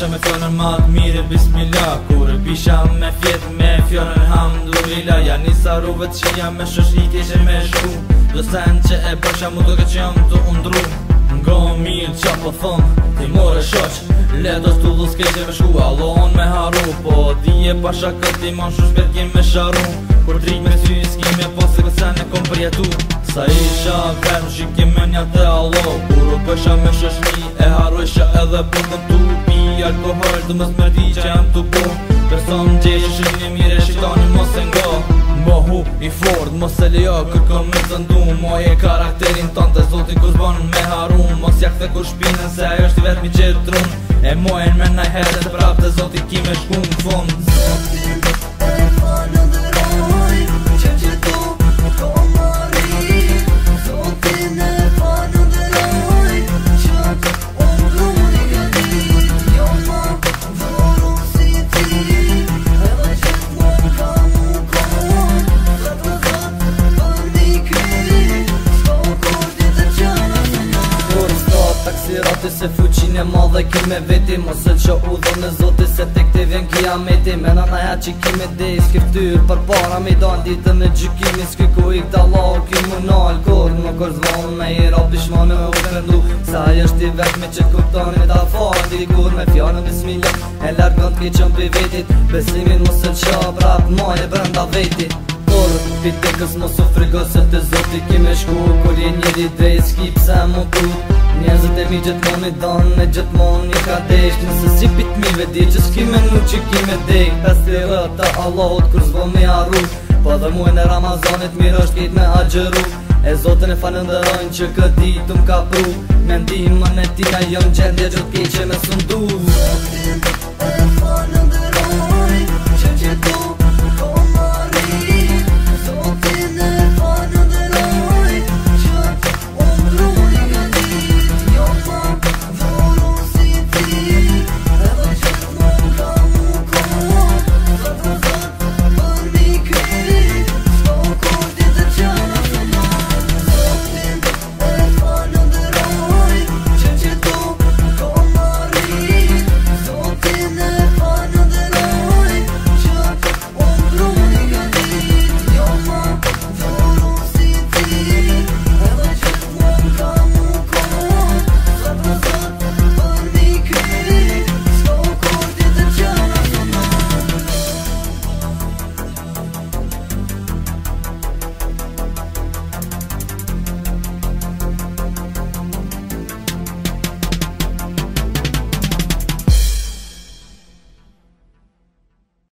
Kusha me fjallën madhë mire bismillah Kur e pisha me fjetë me fjallën hamdulillah Ja nisa rovët që jam me shësht i keshe me shku Dhe sen që e bësha mu duke që jam të undru Ngo mirë që po thëmë Ti more shosh Letës të dhës keshe me shku Allo me haru Po di e pasha këti man shush këtë kem me sharu Kur tri me sy i s'ki me po se këtë sen e kom përjetu Sa isha kërë shikim me një të Kur u me shësht e haru isha edhe bëndën tu fjallë po Dë mës me di që jam të bu Person në gjeshë shënë një mire Shqitani mos e nga Më hu i fordë Mos e leja kërkëm me zëndu Moje e karakterin tante të zotin me harun Mos jak të ku shpinën se ajo është i vetë mi qëtë rënë E mojen me nëjherë dhe prap të zotin ki me shkun Zotin se fuqin e madhe dhe kime veti Mo që qo u dhe në zote se tek te vjen kia meti Me në naja që kime dhe i s'ke ftyr për para Mi da në ditë në gjykimi s'ke ku i këta la u kimu në alkohol Më kërë zvon me i rapi shmanë me u përndu Sa e është i me që kuptan ta farë Dikur Me fjarën i s'milja e largën t'ki qëm për vetit Besimin mo që qa prap ma e brenda vetit Fitekës mos u frigo se të zoti kime shku Kur je njeri drejt s'ki Njëzët e mi gjëtë i donë Ne gjëtë i ka deshtë Nëse si pitë mi ve di që shki me nuk që ki me dekë Ta si rë ta allohët kër mi arru Po dhe muen në Ramazanit mirë është kejt me agjeru E zotën e falën dhe rojnë që këtë ditë më ka pru Me ndihim më në tina jënë, gjendje gjëtë që me sundu